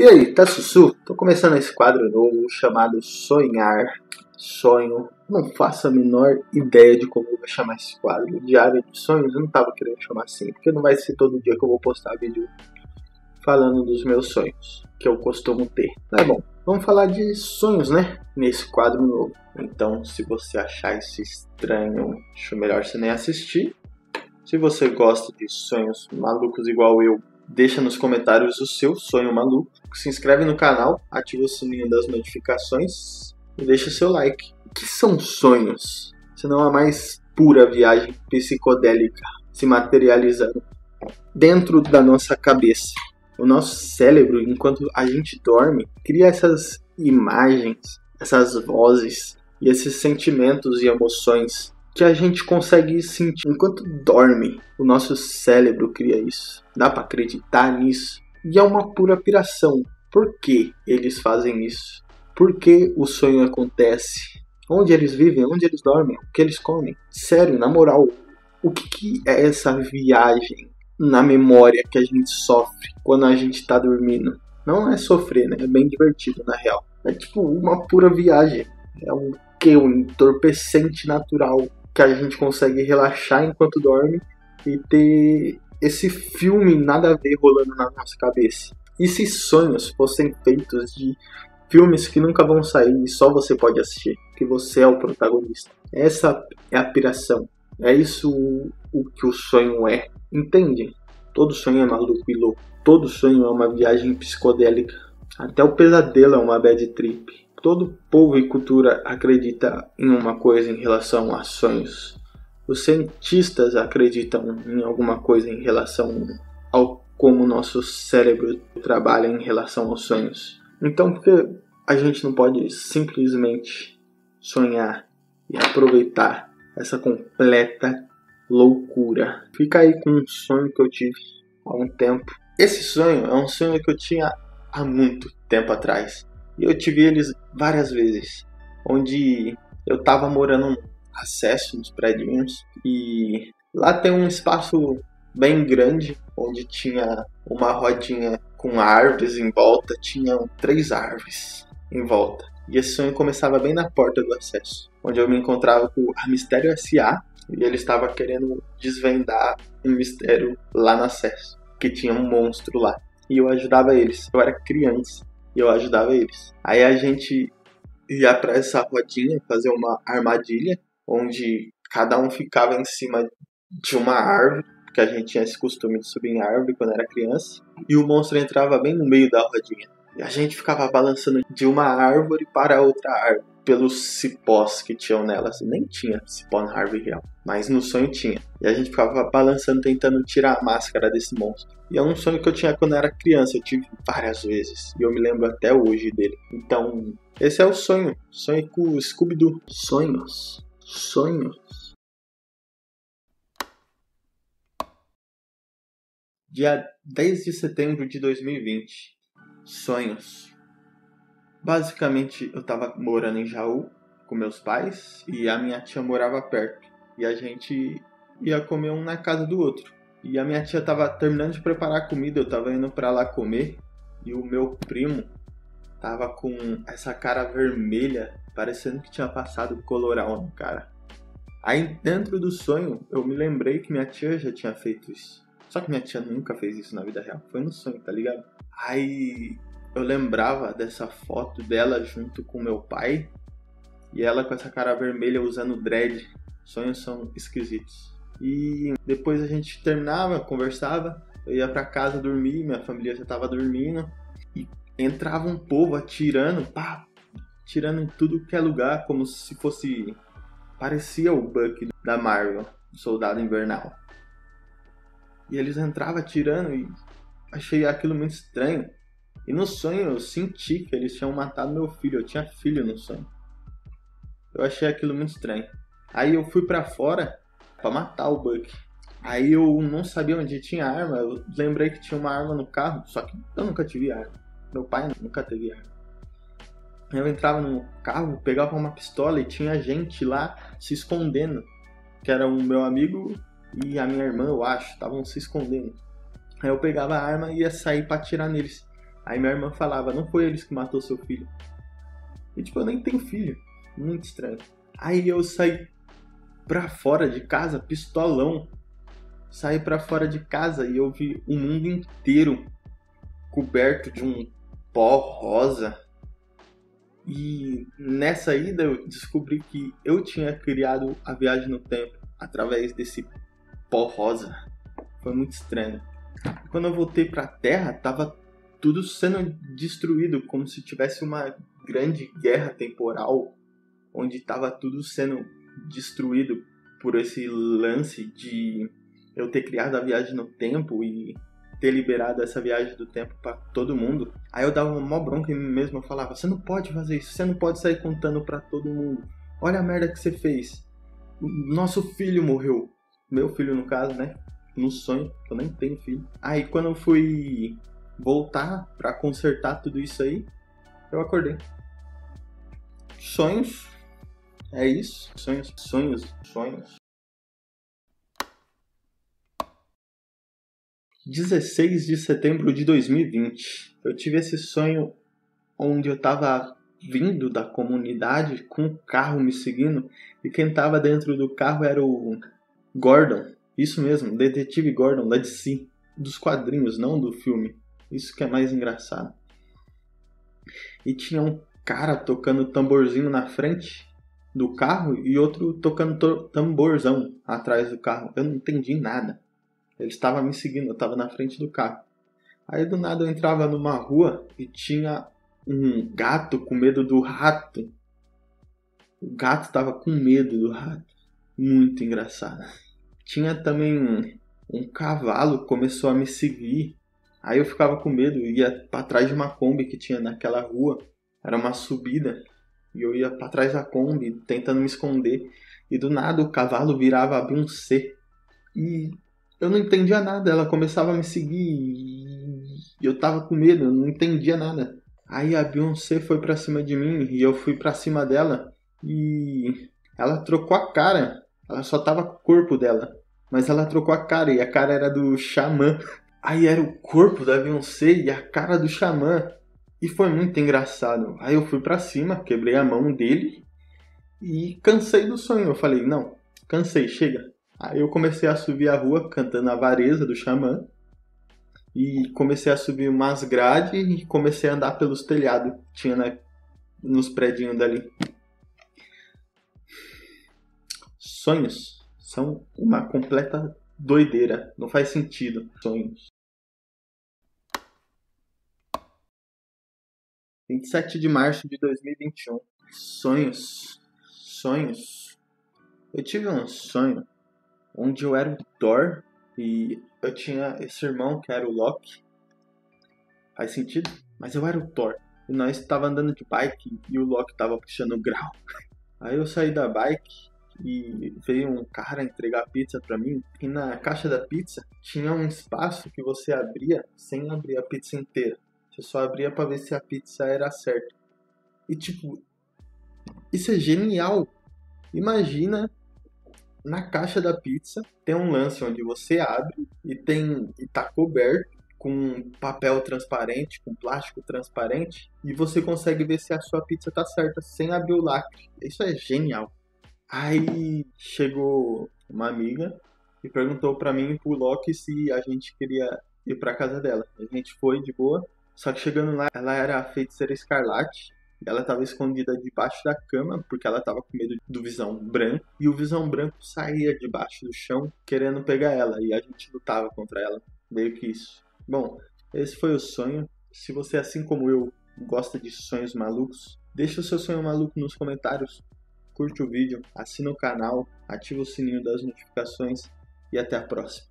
E aí, tá sussu? Tô começando esse quadro novo chamado Sonhar. Sonho. Não faço a menor ideia de como eu vou chamar esse quadro. Diário de sonhos, eu não tava querendo chamar assim, porque não vai ser todo dia que eu vou postar vídeo falando dos meus sonhos, que eu costumo ter. Tá bom, vamos falar de sonhos, né? Nesse quadro novo. Então, se você achar isso estranho, acho melhor você nem assistir. Se você gosta de sonhos malucos igual eu, deixa nos comentários o seu sonho maluco. Se inscreve no canal, ativa o sininho das notificações e deixa seu like. O que são sonhos? Senão a mais pura viagem psicodélica se materializando dentro da nossa cabeça. O nosso cérebro, enquanto a gente dorme, cria essas imagens, essas vozes e esses sentimentos e emoções que a gente consegue sentir enquanto dorme. O nosso cérebro cria isso. Dá para acreditar nisso. E é uma pura piração. Por que eles fazem isso? Por que o sonho acontece? Onde eles vivem? Onde eles dormem? O que eles comem? Sério, na moral, o que, que é essa viagem na memória que a gente sofre quando a gente tá dormindo? Não é sofrer, né? É bem divertido, na real. É tipo uma pura viagem. É um que? Um entorpecente natural que a gente consegue relaxar enquanto dorme e ter esse filme nada a ver rolando na nossa cabeça. E se sonhos fossem feitos de filmes que nunca vão sair e só você pode assistir, que você é o protagonista. Essa é a piração. É isso o que o sonho é. Entende? Todo sonho é maluco e louco. Todo sonho é uma viagem psicodélica. Até o pesadelo é uma bad trip. Todo povo e cultura acredita em uma coisa em relação a sonhos. Os cientistas acreditam em alguma coisa em relação ao como nosso cérebro trabalha em relação aos sonhos. Então, por que a gente não pode simplesmente sonhar e aproveitar essa completa loucura? Fica aí com um sonho que eu tive há um tempo. Esse sonho é um sonho que eu tinha há muito tempo atrás. Eu tive eles várias vezes, onde eu estava morando acesso nos prédios e lá tem um espaço bem grande onde tinha uma rodinha com árvores em volta, tinham três árvores em volta. E esse sonho começava bem na porta do acesso, onde eu me encontrava com a Mistério SA e ele estava querendo desvendar um mistério lá no acesso, que tinha um monstro lá. E eu ajudava eles. Eu era criança eu ajudava eles. Aí a gente ia para essa rodinha fazer uma armadilha onde cada um ficava em cima de uma árvore, porque a gente tinha esse costume de subir em árvore quando era criança, e o monstro entrava bem no meio da rodinha. E a gente ficava balançando de uma árvore para outra árvore, pelos cipós que tinham nelas. Nem tinha cipó na árvore real, mas no sonho tinha. E a gente ficava balançando, tentando tirar a máscara desse monstro. E é um sonho que eu tinha quando eu era criança, eu tive várias vezes. E eu me lembro até hoje dele. Então, esse é o sonho. Sonho com o Scooby-Doo. Sonhos. Sonhos. Dia 10 de setembro de 2020. Sonhos. Basicamente, eu tava morando em Jaú com meus pais e a minha tia morava perto. E a gente ia comer um na casa do outro. E a minha tia tava terminando de preparar a comida, eu tava indo para lá comer. E o meu primo tava com essa cara vermelha, parecendo que tinha passado coloral no cara. Aí dentro do sonho, eu me lembrei que minha tia já tinha feito isso. Só que minha tia nunca fez isso na vida real. Foi no sonho, tá ligado? Aí eu lembrava dessa foto dela junto com meu pai e ela com essa cara vermelha usando dread. Sonhos são esquisitos. E depois a gente terminava, conversava, eu ia para casa dormir, minha família já tava dormindo e entrava um povo atirando, pá, tirando em tudo que é lugar, como se fosse parecia o Buck da Marvel, o Soldado Invernal. E eles entravam atirando e achei aquilo muito estranho. E no sonho eu senti que eles tinham matado meu filho. Eu tinha filho no sonho. Eu achei aquilo muito estranho. Aí eu fui para fora para matar o Buck. Aí eu não sabia onde tinha arma. Eu lembrei que tinha uma arma no carro, só que eu nunca tive arma. Meu pai nunca teve arma. Eu entrava no carro, pegava uma pistola e tinha gente lá se escondendo. Que era o meu amigo e a minha irmã, eu acho, estavam se escondendo. Aí eu pegava a arma e ia sair para atirar neles. Aí minha irmã falava, não foi eles que matou seu filho. E tipo, eu nem tenho filho. Muito estranho. Aí eu saí pra fora de casa, pistolão. Saí pra fora de casa e eu vi o mundo inteiro coberto de um pó rosa. E nessa ida eu descobri que eu tinha criado a viagem no tempo através desse pó rosa. Foi muito estranho. Quando eu voltei pra Terra, tava tudo sendo destruído, como se tivesse uma grande guerra temporal, onde estava tudo sendo destruído por esse lance de eu ter criado a viagem no tempo e ter liberado essa viagem do tempo para todo mundo. Aí eu dava uma mó bronca em mim mesmo, eu falava: "Você não pode fazer isso, você não pode sair contando para todo mundo. Olha a merda que você fez. Nosso filho morreu. Meu filho no caso, né? No sonho, eu nem tenho filho. Aí quando eu fui voltar para consertar tudo isso aí, eu acordei. Sonhos. É isso. Sonhos, sonhos, sonhos. 16 de setembro de 2020. Eu tive esse sonho onde eu tava vindo da comunidade com um carro me seguindo e quem tava dentro do carro era o Gordon. Isso mesmo, detetive Gordon da DC, dos quadrinhos, não do filme. Isso que é mais engraçado. E tinha um cara tocando tamborzinho na frente do carro e outro tocando tamborzão atrás do carro. Eu não entendi nada. Ele estava me seguindo, eu estava na frente do carro. Aí do nada eu entrava numa rua e tinha um gato com medo do rato. O gato estava com medo do rato. Muito engraçado. Tinha também um, um cavalo começou a me seguir Aí eu ficava com medo, ia para trás de uma Kombi que tinha naquela rua, era uma subida, e eu ia para trás da Kombi tentando me esconder, e do nada o cavalo virava a Beyoncé. E eu não entendia nada, ela começava a me seguir e eu tava com medo, eu não entendia nada. Aí a Beyoncé foi para cima de mim e eu fui para cima dela e ela trocou a cara. Ela só tava com o corpo dela, mas ela trocou a cara e a cara era do xamã. Aí era o corpo da Beyoncé e a cara do xamã. E foi muito engraçado. Aí eu fui para cima, quebrei a mão dele e cansei do sonho. Eu falei, não, cansei, chega. Aí eu comecei a subir a rua cantando a vareza do xamã. E comecei a subir umas grades e comecei a andar pelos telhados que tinha né, nos prédios dali. Sonhos são uma completa doideira. Não faz sentido. Sonhos. 27 de março de 2021. Sonhos. Sonhos. Eu tive um sonho onde eu era o Thor e eu tinha esse irmão que era o Loki. Faz sentido? Mas eu era o Thor. E nós estava andando de bike e o Loki estava puxando o grau. Aí eu saí da bike e veio um cara entregar pizza para mim e na caixa da pizza tinha um espaço que você abria sem abrir a pizza inteira. Você só abria para ver se a pizza era certa. E tipo, isso é genial. Imagina na caixa da pizza tem um lance onde você abre e tem e tá coberto com papel transparente, com plástico transparente, e você consegue ver se a sua pizza tá certa sem abrir o lacre. Isso é genial. Aí chegou uma amiga e perguntou para mim e pro Loki se a gente queria ir para casa dela. A gente foi de boa, só que chegando lá, ela era a feiticeira escarlate. Ela estava escondida debaixo da cama porque ela estava com medo do Visão Branco. E o Visão Branco saía debaixo do chão querendo pegar ela. E a gente lutava contra ela. Meio que isso. Bom, esse foi o sonho. Se você, assim como eu, gosta de sonhos malucos, deixa o seu sonho maluco nos comentários. Curte o vídeo, assina o canal, ativa o sininho das notificações e até a próxima.